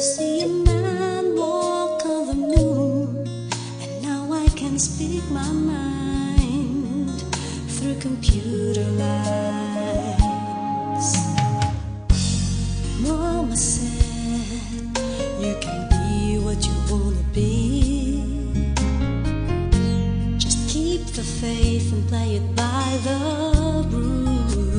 see a man walk on the moon, and now I can speak my mind through computer lines. Mama said, You can be what you wanna be. Just keep the faith and play it by the rules.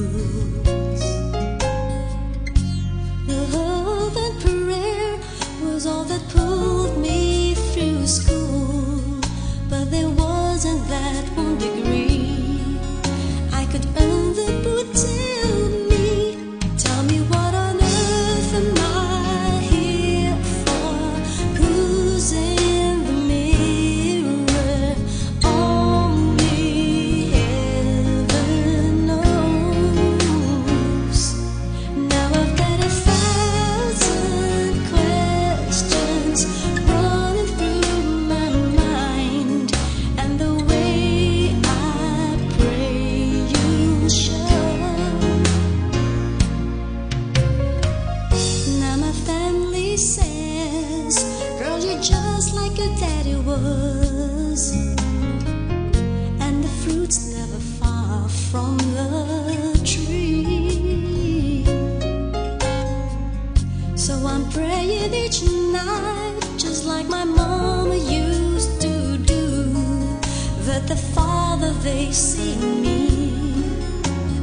Facing me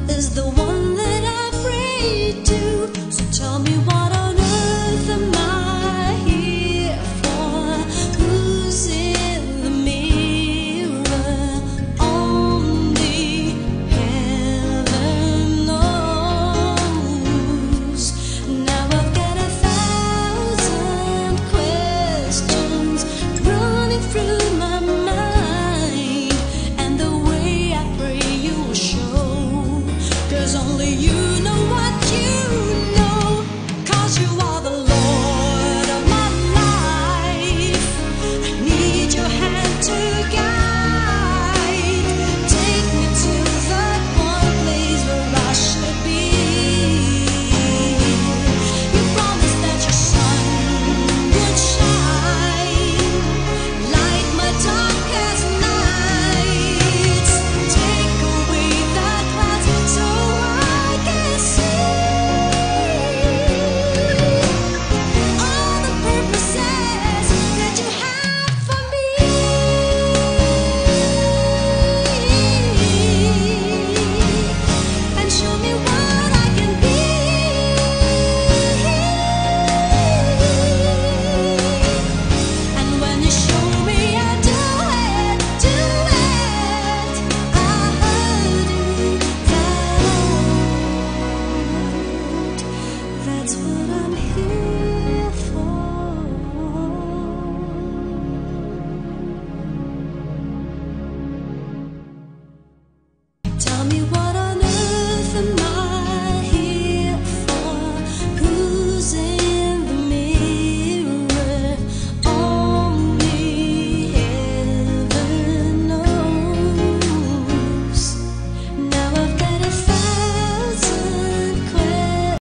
is the one that I pray to.